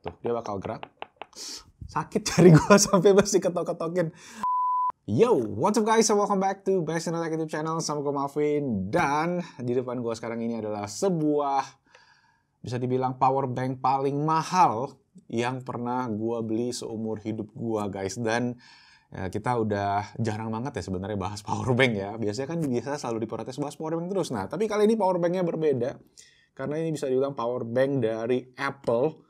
Tuh, dia bakal gerak. Sakit jari gue sampai masih ketok-ketokin. Yo, what's up guys? Welcome back to Best in Tech YouTube channel sama gue Malvin. Dan di depan gue sekarang ini adalah sebuah bisa dibilang power bank paling mahal yang pernah gue beli seumur hidup gue guys. Dan ya, kita udah jarang banget ya sebenarnya bahas power bank ya. Biasanya kan biasa selalu diprotes bahas power bank terus. Nah, tapi kali ini power banknya berbeda. Karena ini bisa dibilang power bank dari Apple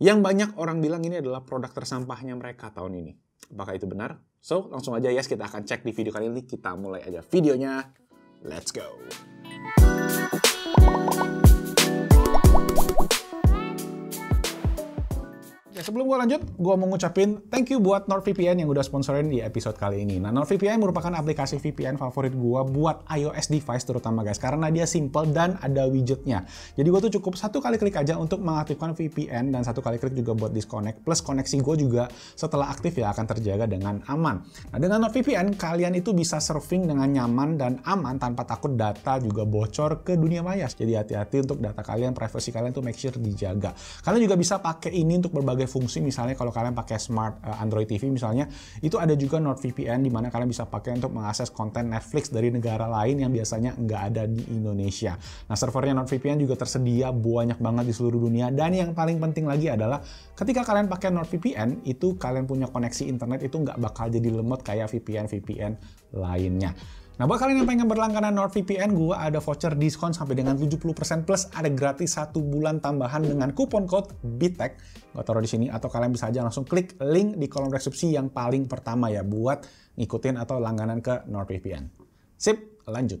yang banyak orang bilang ini adalah produk tersampahnya mereka tahun ini. Apakah itu benar? So, langsung aja ya yes, kita akan cek di video kali ini. Kita mulai aja videonya. Let's go! Ya, sebelum gue lanjut, gue mau ngucapin thank you buat NordVPN yang udah sponsorin di episode kali ini. Nah, NordVPN merupakan aplikasi VPN favorit gue buat iOS device terutama guys, karena dia simple dan ada widgetnya. Jadi gue tuh cukup satu kali klik aja untuk mengaktifkan VPN dan satu kali klik juga buat disconnect. Plus koneksi gue juga setelah aktif ya akan terjaga dengan aman. Nah, dengan NordVPN kalian itu bisa surfing dengan nyaman dan aman tanpa takut data juga bocor ke dunia maya. Jadi hati-hati untuk data kalian, privacy kalian tuh make sure dijaga. Kalian juga bisa pakai ini untuk berbagai fungsi misalnya kalau kalian pakai smart uh, Android TV misalnya itu ada juga NordVPN di mana kalian bisa pakai untuk mengakses konten Netflix dari negara lain yang biasanya nggak ada di Indonesia. Nah servernya NordVPN juga tersedia banyak banget di seluruh dunia dan yang paling penting lagi adalah ketika kalian pakai NordVPN itu kalian punya koneksi internet itu nggak bakal jadi lemot kayak VPN VPN lainnya. Nah, buat kalian yang pengen berlangganan NordVPN, gue ada voucher diskon sampai dengan 70% plus ada gratis satu bulan tambahan dengan kupon code BITEK. Gue taruh di sini atau kalian bisa aja langsung klik link di kolom deskripsi yang paling pertama ya buat ngikutin atau langganan ke NordVPN. Sip, lanjut.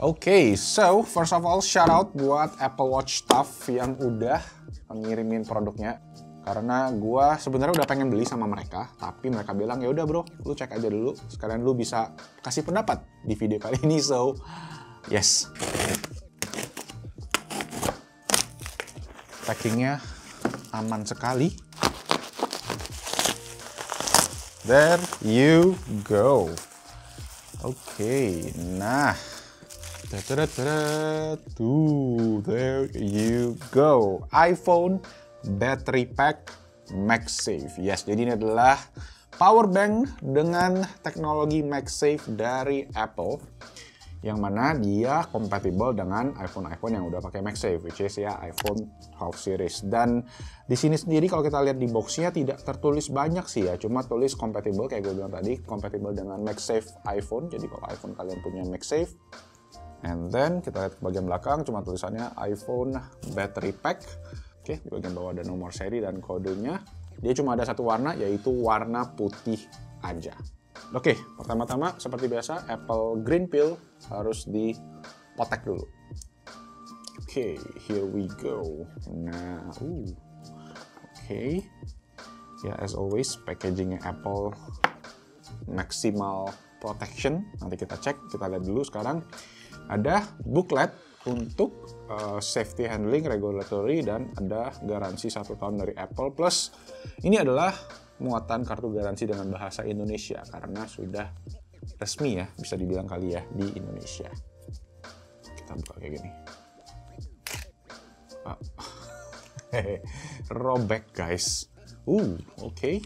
Oke, okay, so first of all shout out buat Apple Watch Stuff yang udah ngirimin produknya karena gue sebenarnya udah pengen beli sama mereka tapi mereka bilang ya udah bro lu cek aja dulu. Sekalian lu bisa kasih pendapat di video kali ini. So yes. Packingnya aman sekali. There you go. Oke okay, nah. Tuh there you go. iPhone battery pack MagSafe. Yes, jadi ini adalah power bank dengan teknologi MagSafe dari Apple yang mana dia kompatibel dengan iPhone-iPhone yang udah pakai MagSafe, which is ya iPhone 12 series. Dan di sini sendiri kalau kita lihat di boxnya tidak tertulis banyak sih ya, cuma tulis kompatibel kayak gue bilang tadi, kompatibel dengan MagSafe iPhone. Jadi kalau iPhone kalian punya MagSafe, and then kita lihat bagian belakang cuma tulisannya iPhone battery pack Oke, di bagian bawah ada nomor seri dan kodenya. Dia cuma ada satu warna, yaitu warna putih aja. Oke, pertama-tama seperti biasa, Apple Green Pill harus dipotek dulu. Oke, here we go. Nah, uh. Oke. Okay. Ya, as always, packagingnya Apple maximal protection. Nanti kita cek, kita lihat dulu sekarang. Ada booklet untuk uh, safety handling, regulatory, dan ada garansi satu tahun dari Apple. Plus ini adalah muatan kartu garansi dengan bahasa Indonesia karena sudah resmi ya, bisa dibilang kali ya di Indonesia. Kita buka kayak gini. Robek guys. Uh, oke. Okay.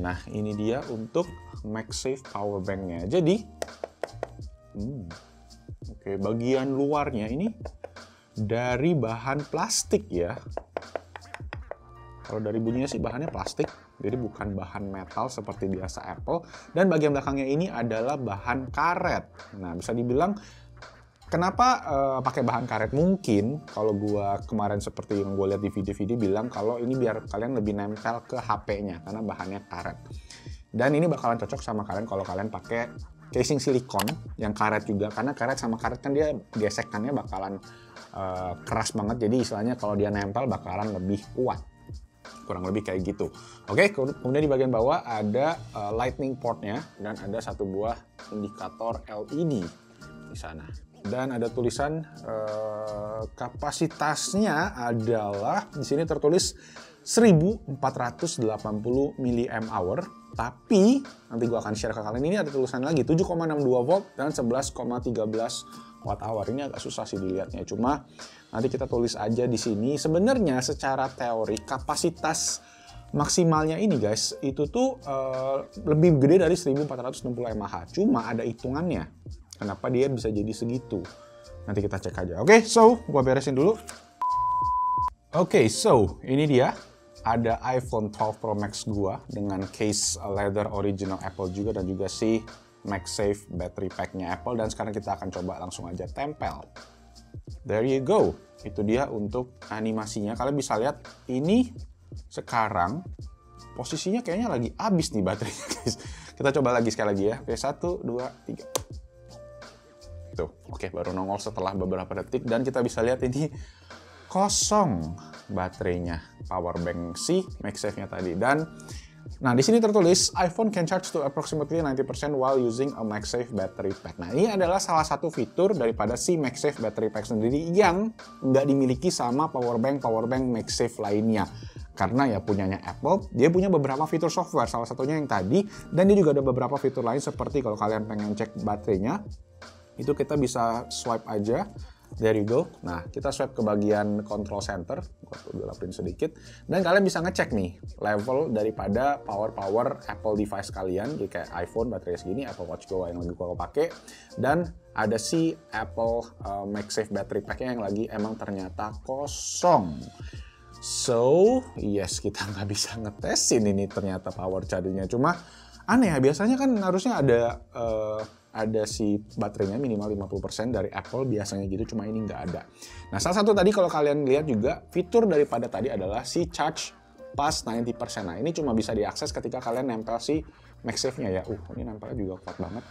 Nah, ini dia untuk MagSafe power banknya. Jadi, hmm, Oke, bagian luarnya ini dari bahan plastik ya. Kalau dari bunyinya sih bahannya plastik, jadi bukan bahan metal seperti biasa Apple. Dan bagian belakangnya ini adalah bahan karet. Nah, bisa dibilang kenapa uh, pakai bahan karet? Mungkin kalau gua kemarin seperti yang gue lihat di video-video bilang kalau ini biar kalian lebih nempel ke HP-nya karena bahannya karet. Dan ini bakalan cocok sama kalian kalau kalian pakai casing silikon yang karet juga karena karet sama karet kan dia gesekannya bakalan uh, keras banget. Jadi istilahnya kalau dia nempel bakalan lebih kuat. Kurang lebih kayak gitu. Oke kemudian di bagian bawah ada uh, lightning portnya dan ada satu buah indikator LED di sana. Dan ada tulisan uh, kapasitasnya adalah di sini tertulis 1480 mAh tapi nanti gue akan share ke kalian ini ada tulisan lagi 7,62 volt dan 11,13 watt hour. Ini agak susah sih dilihatnya. Cuma nanti kita tulis aja di sini. Sebenarnya secara teori kapasitas maksimalnya ini guys itu tuh uh, lebih gede dari 1460 mAh. Cuma ada hitungannya. Kenapa dia bisa jadi segitu? Nanti kita cek aja. Oke, okay, so gua beresin dulu. Oke, okay, so ini dia ada iPhone 12 Pro Max gua dengan case leather original Apple juga dan juga si MagSafe battery pack-nya Apple dan sekarang kita akan coba langsung aja tempel. There you go. Itu dia untuk animasinya. Kalian bisa lihat ini sekarang posisinya kayaknya lagi habis nih baterainya guys. Kita coba lagi sekali lagi ya. Oke, satu, dua, tiga. Tuh, oke baru nongol setelah beberapa detik dan kita bisa lihat ini kosong baterainya power bank si MagSafe-nya tadi dan Nah, di sini tertulis iPhone can charge to approximately 90% while using a MagSafe battery pack. Nah, ini adalah salah satu fitur daripada si MagSafe battery pack sendiri yang nggak dimiliki sama power bank power bank MagSafe lainnya. Karena ya punyanya Apple, dia punya beberapa fitur software, salah satunya yang tadi, dan dia juga ada beberapa fitur lain seperti kalau kalian pengen cek baterainya, itu kita bisa swipe aja There you go. Nah, kita swipe ke bagian control center, gua gelapin sedikit, dan kalian bisa ngecek nih level daripada power-power Apple device kalian, jadi kayak iPhone baterai segini, Apple Watch Go yang lagi gua pakai, dan ada si Apple uh, MagSafe battery pack yang lagi emang ternyata kosong. So, yes kita nggak bisa ngetesin ini ternyata power chargingnya. Cuma aneh ya, biasanya kan harusnya ada uh, ada si baterainya minimal 50% dari Apple biasanya gitu cuma ini nggak ada. Nah salah satu tadi kalau kalian lihat juga fitur daripada tadi adalah si charge pas 90%. Nah ini cuma bisa diakses ketika kalian nempel si MagSafe-nya ya. Uh ini nempelnya juga kuat banget.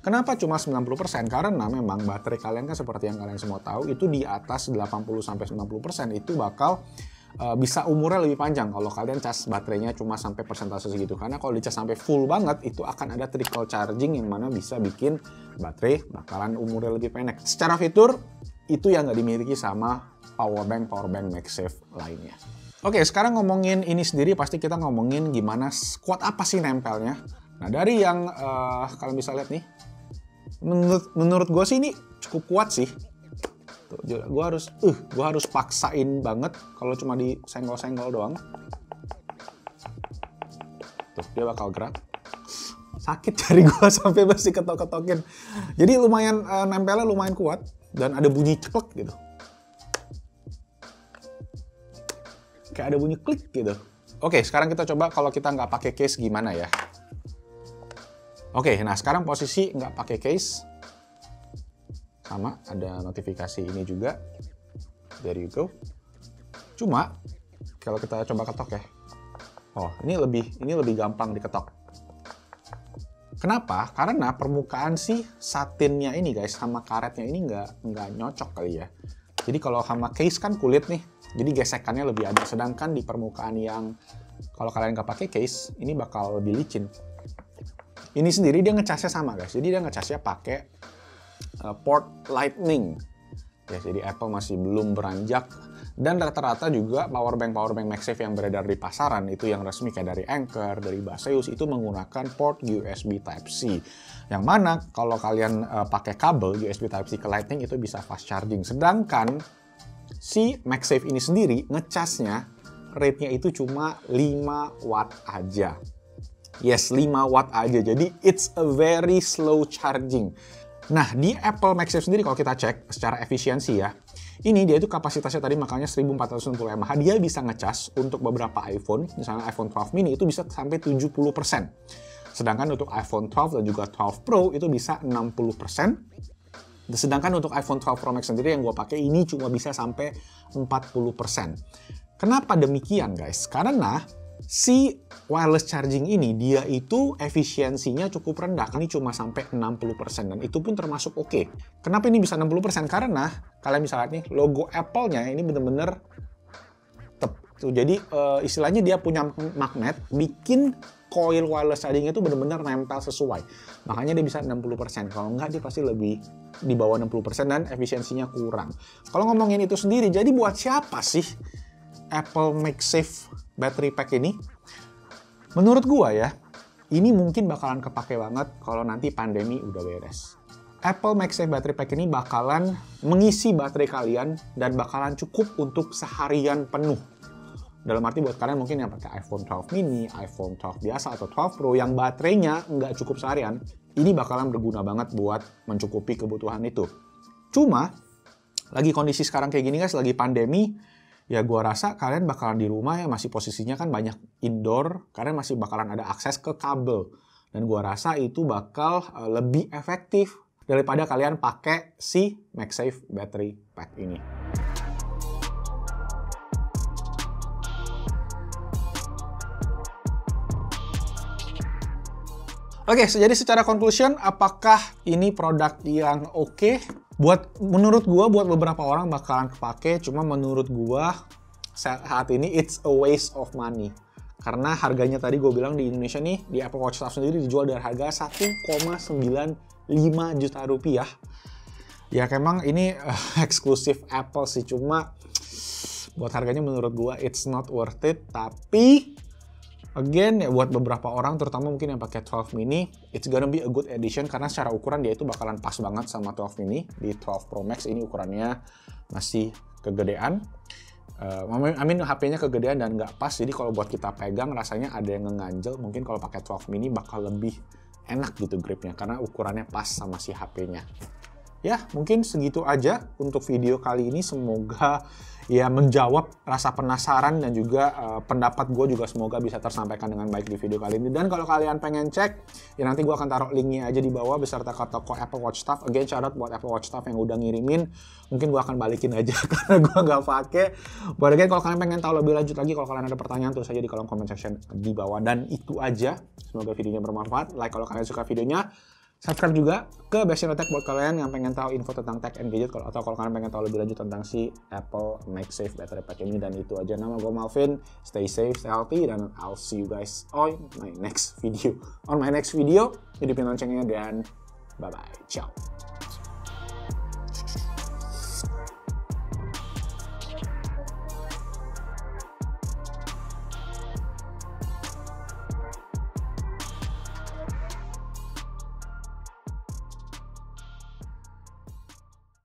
Kenapa cuma 90%? Karena memang baterai kalian kan seperti yang kalian semua tahu itu di atas 80-90% itu bakal uh, bisa umurnya lebih panjang. Kalau kalian cas baterainya cuma sampai persentase segitu. Karena kalau dicas sampai full banget itu akan ada trickle charging yang mana bisa bikin baterai bakalan umurnya lebih pendek. Secara fitur itu yang nggak dimiliki sama power bank power bank MagSafe lainnya. Oke, sekarang ngomongin ini sendiri pasti kita ngomongin gimana kuat apa sih nempelnya. Nah, dari yang uh, kalian bisa lihat nih, menurut menurut gue sih ini cukup kuat sih Tuh, gue harus, uh, gue harus paksain banget kalau cuma disenggol-senggol doang. Tuh, dia bakal gerak. Sakit jari gue sampai masih ketok-ketokin. Jadi lumayan uh, nempelnya lumayan kuat dan ada bunyi ceklek gitu. Kayak ada bunyi klik gitu. Oke, sekarang kita coba kalau kita nggak pakai case gimana ya. Oke, nah sekarang posisi nggak pakai case, sama ada notifikasi ini juga dari you cuma kalau kita coba ketok ya. Oh ini lebih ini lebih gampang diketok. Kenapa? Karena permukaan si satinnya ini guys sama karetnya ini nggak nggak nyocok kali ya. Jadi kalau sama case kan kulit nih. Jadi gesekannya lebih ada. Sedangkan di permukaan yang kalau kalian nggak pakai case ini bakal lebih licin ini sendiri dia ngecasnya sama guys. Jadi dia ngecasnya pakai uh, port Lightning. Ya, jadi Apple masih belum beranjak dan rata-rata juga power bank power bank MagSafe yang beredar di pasaran itu yang resmi kayak dari Anker, dari Baseus itu menggunakan port USB Type-C. Yang mana kalau kalian uh, pakai kabel USB Type-C ke Lightning itu bisa fast charging. Sedangkan si MagSafe ini sendiri ngecasnya rate-nya itu cuma 5 watt aja. Yes, 5 watt aja. Jadi it's a very slow charging. Nah, di Apple MagSafe sendiri kalau kita cek secara efisiensi ya, ini dia itu kapasitasnya tadi makanya 1460 mAh. Dia bisa ngecas untuk beberapa iPhone, misalnya iPhone 12 mini itu bisa sampai 70%. Sedangkan untuk iPhone 12 dan juga 12 Pro itu bisa 60%. Sedangkan untuk iPhone 12 Pro Max sendiri yang gue pakai ini cuma bisa sampai 40%. Kenapa demikian guys? Karena si wireless charging ini dia itu efisiensinya cukup rendah. Ini cuma sampai 60% dan itu pun termasuk oke. Okay. Kenapa ini bisa 60%? Karena kalian bisa lihat nih logo Apple-nya ini bener-bener Tuh, jadi uh, istilahnya dia punya magnet bikin coil wireless charging itu bener-bener nempel sesuai. Makanya dia bisa 60%. Kalau enggak dia pasti lebih di bawah 60% dan efisiensinya kurang. Kalau ngomongin itu sendiri, jadi buat siapa sih Apple MagSafe battery pack ini, menurut gua ya, ini mungkin bakalan kepake banget kalau nanti pandemi udah beres. Apple MagSafe Battery Pack ini bakalan mengisi baterai kalian dan bakalan cukup untuk seharian penuh. Dalam arti buat kalian mungkin yang pakai iPhone 12 mini, iPhone 12 biasa atau 12 Pro yang baterainya nggak cukup seharian, ini bakalan berguna banget buat mencukupi kebutuhan itu. Cuma, lagi kondisi sekarang kayak gini guys, lagi pandemi, ya gua rasa kalian bakalan di rumah ya masih posisinya kan banyak indoor, kalian masih bakalan ada akses ke kabel. Dan gua rasa itu bakal uh, lebih efektif daripada kalian pakai si MagSafe Battery Pack ini. Oke, okay, jadi secara conclusion, apakah ini produk yang oke? Okay? Buat menurut gua, buat beberapa orang bakalan kepake. Cuma menurut gua saat ini it's a waste of money. Karena harganya tadi gue bilang di Indonesia nih, di Apple Watch Stuff sendiri dijual dari harga 1,95 juta rupiah. Ya emang ini uh, eksklusif Apple sih, cuma buat harganya menurut gue it's not worth it. Tapi Again, ya buat beberapa orang, terutama mungkin yang pakai 12 mini, it's gonna be a good addition karena secara ukuran dia itu bakalan pas banget sama 12 mini. Di 12 Pro Max ini ukurannya masih kegedean. Uh, I mean HP-nya kegedean dan nggak pas, jadi kalau buat kita pegang rasanya ada yang ngeganjel. Mungkin kalau pakai 12 mini bakal lebih enak gitu gripnya karena ukurannya pas sama si HP-nya. Ya, mungkin segitu aja untuk video kali ini. Semoga ya menjawab rasa penasaran dan juga uh, pendapat gue juga semoga bisa tersampaikan dengan baik di video kali ini. Dan kalau kalian pengen cek, ya nanti gue akan taruh linknya aja di bawah beserta ke toko Apple Watch Stuff. Again, syarat buat Apple Watch Stuff yang udah ngirimin. Mungkin gue akan balikin aja karena gue nggak pakai. Buat again, kalau kalian pengen tahu lebih lanjut lagi, kalau kalian ada pertanyaan tulis aja di kolom comment section di bawah. Dan itu aja. Semoga videonya bermanfaat. Like kalau kalian suka videonya subscribe juga ke Bastion Tech buat kalian yang pengen tahu info tentang tech and gadget atau kalau kalian pengen tahu lebih lanjut tentang si Apple MagSafe battery pack ini dan itu aja. Nama gue Malvin. Stay safe stay healthy dan I'll see you guys on my next video. On my next video. Hidupin loncengnya dan bye bye ciao